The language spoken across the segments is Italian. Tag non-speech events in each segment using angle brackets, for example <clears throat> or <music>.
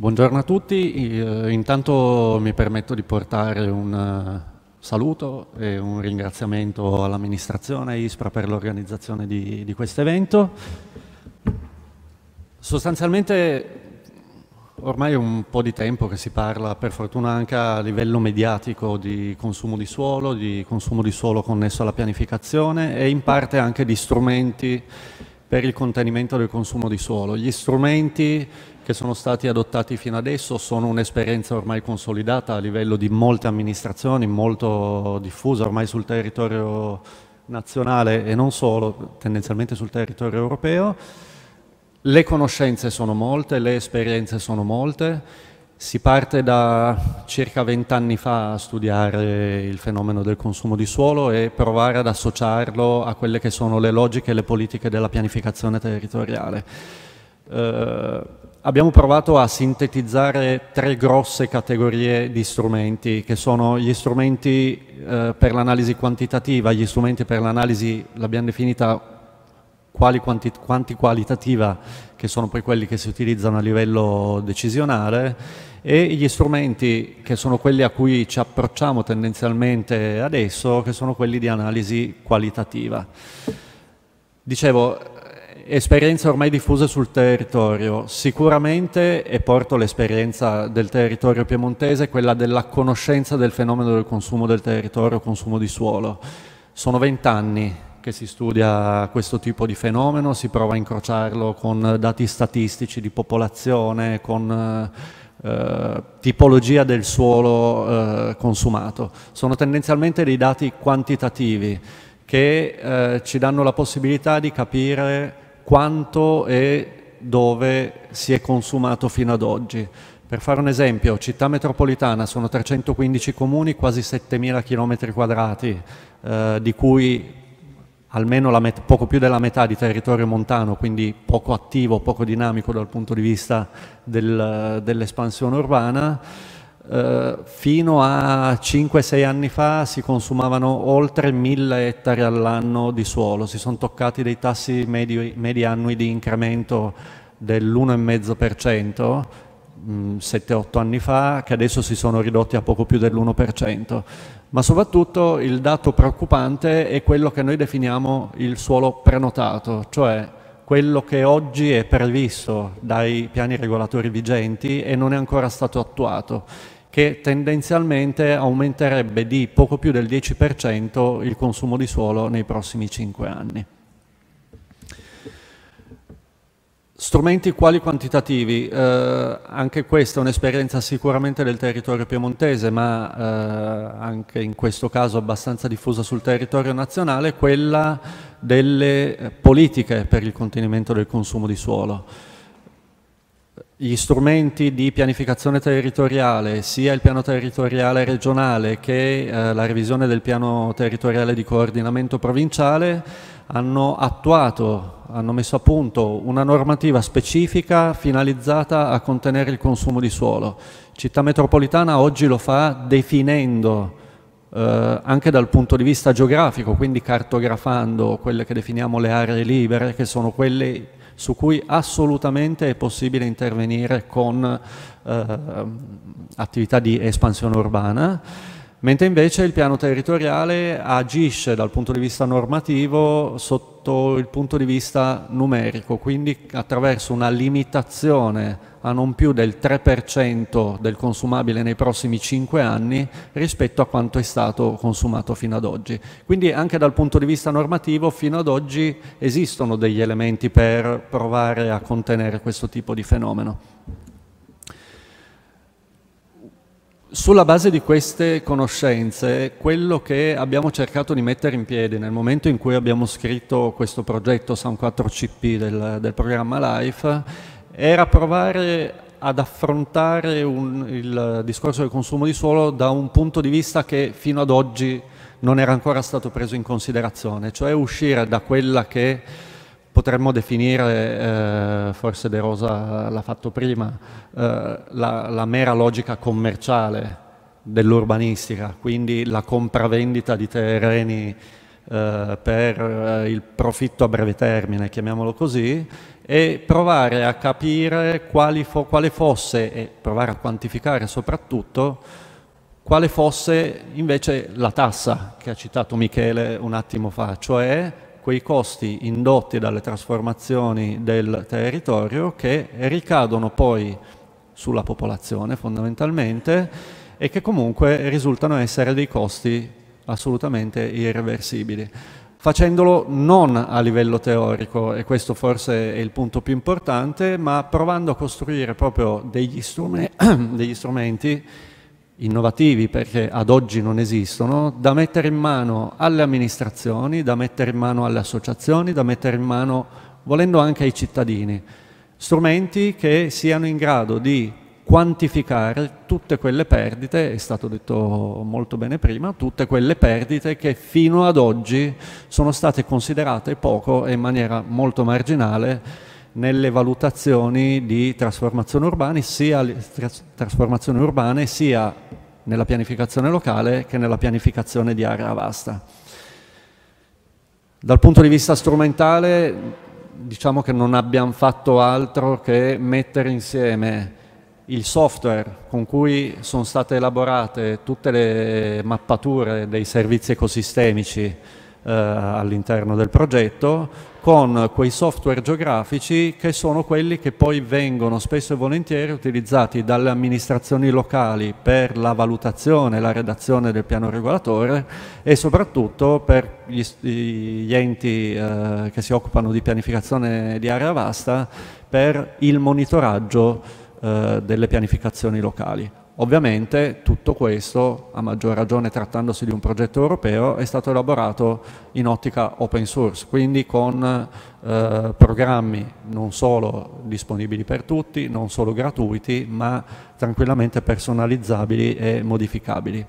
Buongiorno a tutti, eh, intanto mi permetto di portare un uh, saluto e un ringraziamento all'amministrazione ISPRA per l'organizzazione di, di questo evento. Sostanzialmente ormai è un po' di tempo che si parla, per fortuna anche a livello mediatico, di consumo di suolo, di consumo di suolo connesso alla pianificazione e in parte anche di strumenti per il contenimento del consumo di suolo. Gli strumenti che sono stati adottati fino adesso sono un'esperienza ormai consolidata a livello di molte amministrazioni, molto diffusa ormai sul territorio nazionale e non solo, tendenzialmente sul territorio europeo. Le conoscenze sono molte, le esperienze sono molte. Si parte da circa vent'anni fa a studiare il fenomeno del consumo di suolo e provare ad associarlo a quelle che sono le logiche e le politiche della pianificazione territoriale. Eh, abbiamo provato a sintetizzare tre grosse categorie di strumenti, che sono gli strumenti eh, per l'analisi quantitativa, gli strumenti per l'analisi, l'abbiamo definita quali quanti, quanti qualitativa, che sono poi quelli che si utilizzano a livello decisionale, e gli strumenti che sono quelli a cui ci approcciamo tendenzialmente adesso, che sono quelli di analisi qualitativa. Dicevo, esperienze ormai diffuse sul territorio, sicuramente, e porto l'esperienza del territorio piemontese, quella della conoscenza del fenomeno del consumo del territorio, consumo di suolo. Sono vent'anni che si studia questo tipo di fenomeno, si prova a incrociarlo con dati statistici di popolazione, con eh, tipologia del suolo eh, consumato. Sono tendenzialmente dei dati quantitativi che eh, ci danno la possibilità di capire quanto e dove si è consumato fino ad oggi. Per fare un esempio, città metropolitana sono 315 comuni, quasi 7.000 km quadrati, eh, di cui almeno poco più della metà di territorio montano, quindi poco attivo, poco dinamico dal punto di vista del, dell'espansione urbana. Eh, fino a 5-6 anni fa si consumavano oltre 1000 ettari all'anno di suolo, si sono toccati dei tassi medi, medi annui di incremento dell'1,5%, 7-8 anni fa, che adesso si sono ridotti a poco più dell'1% ma soprattutto il dato preoccupante è quello che noi definiamo il suolo prenotato, cioè quello che oggi è previsto dai piani regolatori vigenti e non è ancora stato attuato, che tendenzialmente aumenterebbe di poco più del 10% il consumo di suolo nei prossimi 5 anni. Strumenti quali quantitativi? Eh, anche questa è un'esperienza sicuramente del territorio piemontese, ma eh, anche in questo caso abbastanza diffusa sul territorio nazionale, quella delle politiche per il contenimento del consumo di suolo. Gli strumenti di pianificazione territoriale, sia il piano territoriale regionale che eh, la revisione del piano territoriale di coordinamento provinciale, hanno attuato, hanno messo a punto una normativa specifica finalizzata a contenere il consumo di suolo. Città metropolitana oggi lo fa definendo eh, anche dal punto di vista geografico, quindi cartografando quelle che definiamo le aree libere, che sono quelle su cui assolutamente è possibile intervenire con eh, attività di espansione urbana mentre invece il piano territoriale agisce dal punto di vista normativo sotto il punto di vista numerico, quindi attraverso una limitazione a non più del 3% del consumabile nei prossimi 5 anni rispetto a quanto è stato consumato fino ad oggi. Quindi anche dal punto di vista normativo fino ad oggi esistono degli elementi per provare a contenere questo tipo di fenomeno. Sulla base di queste conoscenze, quello che abbiamo cercato di mettere in piedi nel momento in cui abbiamo scritto questo progetto SAM 4CP del, del programma LIFE era provare ad affrontare un, il discorso del consumo di suolo da un punto di vista che fino ad oggi non era ancora stato preso in considerazione, cioè uscire da quella che potremmo definire, eh, forse De Rosa l'ha fatto prima, eh, la, la, mera logica commerciale dell'urbanistica, quindi la compravendita di terreni eh, per eh, il profitto a breve termine, chiamiamolo così, e provare a capire fo quale fosse, e provare a quantificare soprattutto, quale fosse invece la tassa che ha citato Michele un attimo fa, cioè quei costi indotti dalle trasformazioni del territorio che ricadono poi sulla popolazione fondamentalmente e che comunque risultano essere dei costi assolutamente irreversibili. Facendolo non a livello teorico, e questo forse è il punto più importante, ma provando a costruire proprio degli, strumenti, <clears throat> degli strumenti innovativi perché ad oggi non esistono, da mettere in mano alle amministrazioni, da mettere in mano alle associazioni, da mettere in mano, volendo anche ai cittadini, strumenti che siano in grado di quantificare tutte quelle perdite, è stato detto molto bene prima, tutte quelle perdite che fino ad oggi sono state considerate poco e in maniera molto marginale nelle valutazioni di trasformazione urbane, sia, trasformazione urbane, sia nella pianificazione locale che nella pianificazione di area vasta. Dal punto di vista strumentale diciamo che non abbiamo fatto altro che mettere insieme il software con cui sono state elaborate tutte le mappature dei servizi ecosistemici eh, all'interno del progetto con quei software geografici che sono quelli che poi vengono spesso e volentieri utilizzati dalle amministrazioni locali per la valutazione e la redazione del piano regolatore e soprattutto per gli, gli enti eh, che si occupano di pianificazione di area vasta per il monitoraggio eh, delle pianificazioni locali. Ovviamente tutto questo, a maggior ragione trattandosi di un progetto europeo, è stato elaborato in ottica open source, quindi con eh, programmi non solo disponibili per tutti, non solo gratuiti, ma tranquillamente personalizzabili e modificabili.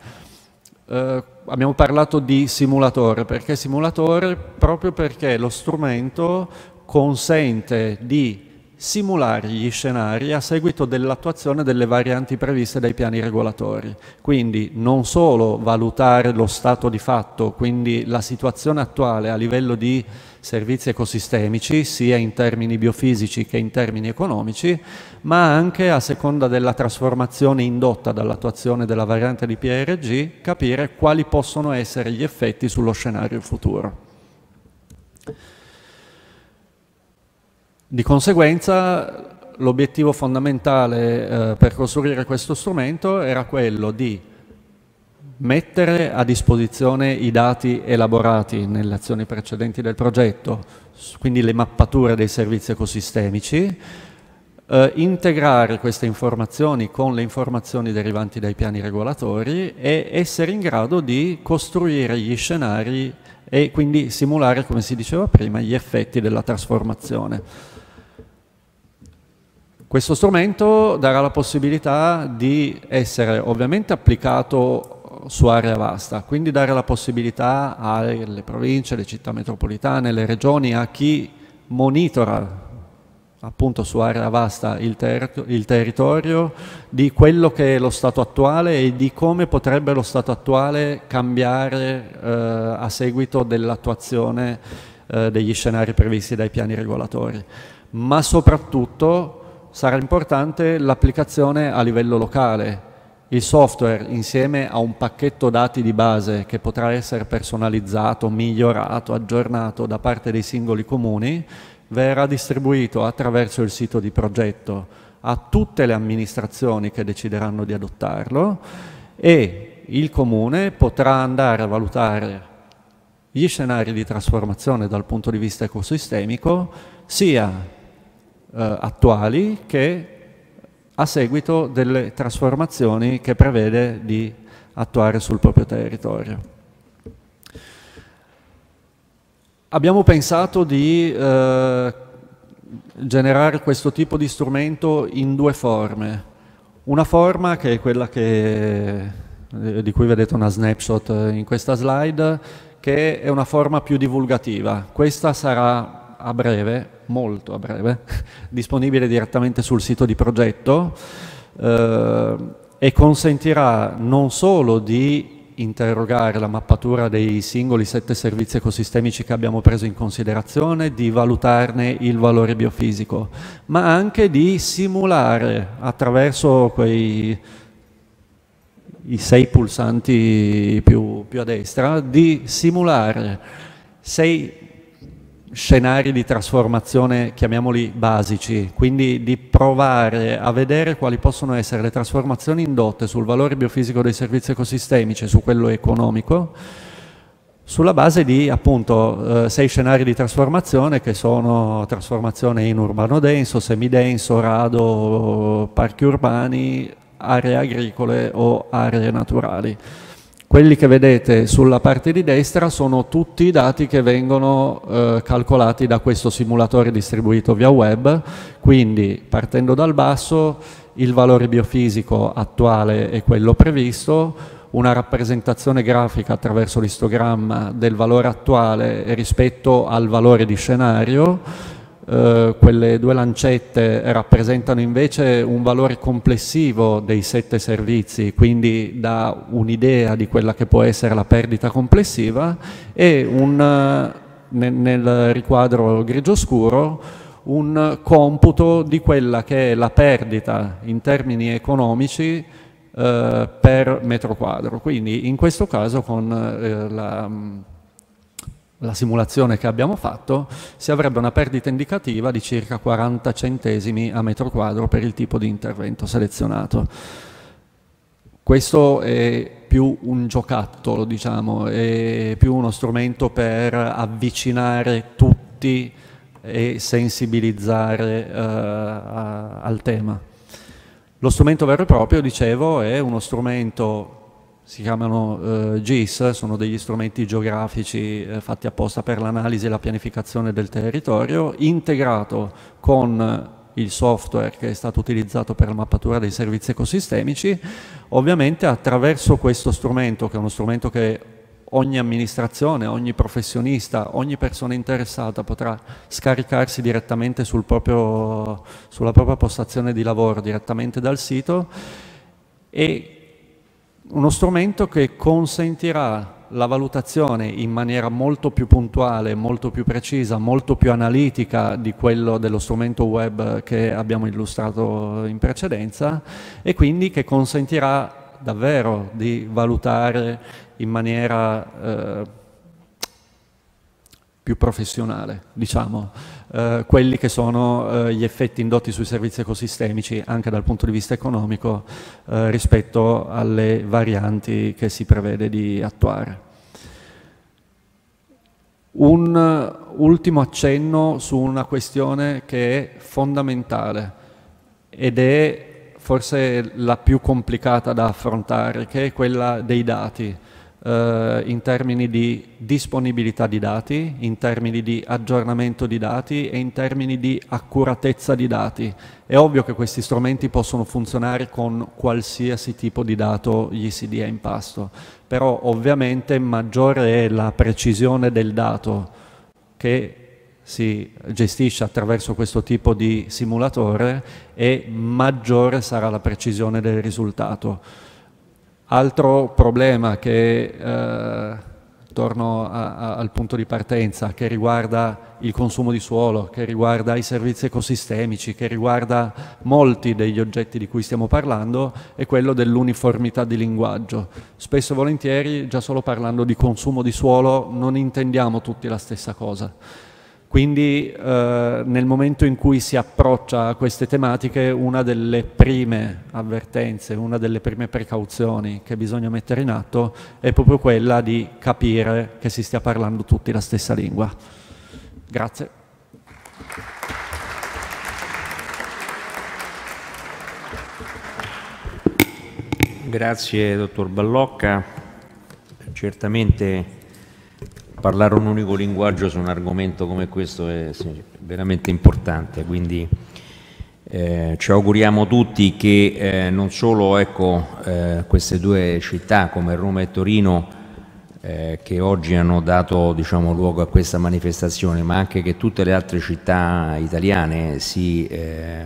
Eh, abbiamo parlato di simulatore, perché simulatore? Proprio perché lo strumento consente di simulare gli scenari a seguito dell'attuazione delle varianti previste dai piani regolatori. Quindi non solo valutare lo stato di fatto, quindi la situazione attuale a livello di servizi ecosistemici, sia in termini biofisici che in termini economici, ma anche a seconda della trasformazione indotta dall'attuazione della variante di PRG, capire quali possono essere gli effetti sullo scenario futuro. Di conseguenza l'obiettivo fondamentale eh, per costruire questo strumento era quello di mettere a disposizione i dati elaborati nelle azioni precedenti del progetto, quindi le mappature dei servizi ecosistemici, eh, integrare queste informazioni con le informazioni derivanti dai piani regolatori e essere in grado di costruire gli scenari e quindi simulare, come si diceva prima, gli effetti della trasformazione. Questo strumento darà la possibilità di essere ovviamente applicato su area vasta, quindi dare la possibilità alle province, alle città metropolitane, alle regioni, a chi monitora appunto su area vasta il, ter il, territorio, di quello che è lo stato attuale e di come potrebbe lo stato attuale cambiare eh, a seguito dell'attuazione eh, degli scenari previsti dai piani regolatori, ma soprattutto sarà importante l'applicazione a livello locale. Il software insieme a un pacchetto dati di base che potrà essere personalizzato, migliorato, aggiornato da parte dei singoli comuni, verrà distribuito attraverso il sito di progetto a tutte le amministrazioni che decideranno di adottarlo e il comune potrà andare a valutare gli scenari di trasformazione dal punto di vista ecosistemico sia eh, attuali che a seguito delle trasformazioni che prevede di attuare sul proprio territorio. Abbiamo pensato di eh, generare questo tipo di strumento in due forme. Una forma che è quella che, eh, di cui vedete una snapshot in questa slide, che è una forma più divulgativa. Questa sarà a breve, molto a breve, <laughs> disponibile direttamente sul sito di progetto eh, e consentirà non solo di interrogare la mappatura dei singoli sette servizi ecosistemici che abbiamo preso in considerazione, di valutarne il valore biofisico, ma anche di simulare attraverso quei i sei pulsanti più, più a destra, di simulare sei scenari di trasformazione, chiamiamoli basici, quindi di provare a vedere quali possono essere le trasformazioni indotte sul valore biofisico dei servizi ecosistemici e su quello economico, sulla base di appunto eh, sei scenari di trasformazione che sono trasformazione in urbano denso, semidenso, rado, parchi urbani, aree agricole o aree naturali. Quelli che vedete sulla parte di destra sono tutti i dati che vengono eh, calcolati da questo simulatore distribuito via web, quindi partendo dal basso il valore biofisico attuale è quello previsto, una rappresentazione grafica attraverso l'istogramma del valore attuale rispetto al valore di scenario, eh, quelle due lancette rappresentano invece un valore complessivo dei sette servizi, quindi dà un'idea di quella che può essere la perdita complessiva e un, eh, nel, nel riquadro grigio scuro un computo di quella che è la perdita in termini economici eh, per metro quadro. Quindi in questo caso con eh, la la simulazione che abbiamo fatto, si avrebbe una perdita indicativa di circa 40 centesimi a metro quadro per il tipo di intervento selezionato. Questo è più un giocattolo, diciamo, è più uno strumento per avvicinare tutti e sensibilizzare uh, a, al tema. Lo strumento vero e proprio, dicevo, è uno strumento si chiamano eh, GIS, sono degli strumenti geografici eh, fatti apposta per l'analisi e la pianificazione del territorio, integrato con il software che è stato utilizzato per la mappatura dei servizi ecosistemici, ovviamente attraverso questo strumento, che è uno strumento che ogni amministrazione, ogni professionista, ogni persona interessata potrà scaricarsi direttamente sul proprio, sulla propria postazione di lavoro, direttamente dal sito, e uno strumento che consentirà la valutazione in maniera molto più puntuale, molto più precisa, molto più analitica di quello dello strumento web che abbiamo illustrato in precedenza e quindi che consentirà davvero di valutare in maniera eh, più professionale, diciamo, eh, quelli che sono eh, gli effetti indotti sui servizi ecosistemici anche dal punto di vista economico eh, rispetto alle varianti che si prevede di attuare. Un ultimo accenno su una questione che è fondamentale ed è forse la più complicata da affrontare, che è quella dei dati eh, in termini di disponibilità di dati, in termini di aggiornamento di dati e in termini di accuratezza di dati. È ovvio che questi strumenti possono funzionare con qualsiasi tipo di dato gli si dia in pasto, però ovviamente maggiore è la precisione del dato che si gestisce attraverso questo tipo di simulatore e maggiore sarà la precisione del risultato. Altro problema che, eh, torno a, a, al punto di partenza, che riguarda il consumo di suolo, che riguarda i servizi ecosistemici, che riguarda molti degli oggetti di cui stiamo parlando, è quello dell'uniformità di linguaggio. Spesso e volentieri, già solo parlando di consumo di suolo, non intendiamo tutti la stessa cosa quindi eh, nel momento in cui si approccia a queste tematiche una delle prime avvertenze, una delle prime precauzioni che bisogna mettere in atto è proprio quella di capire che si stia parlando tutti la stessa lingua. Grazie. Grazie dottor Ballocca, certamente parlare un unico linguaggio su un argomento come questo è veramente importante, quindi eh, ci auguriamo tutti che eh, non solo ecco, eh, queste due città come Roma e Torino eh, che oggi hanno dato diciamo, luogo a questa manifestazione, ma anche che tutte le altre città italiane si eh,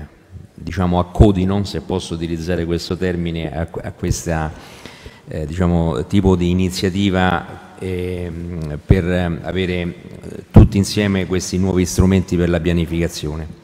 diciamo, accodino, se posso utilizzare questo termine, a, a questa eh, diciamo, tipo di iniziativa per avere tutti insieme questi nuovi strumenti per la pianificazione.